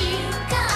you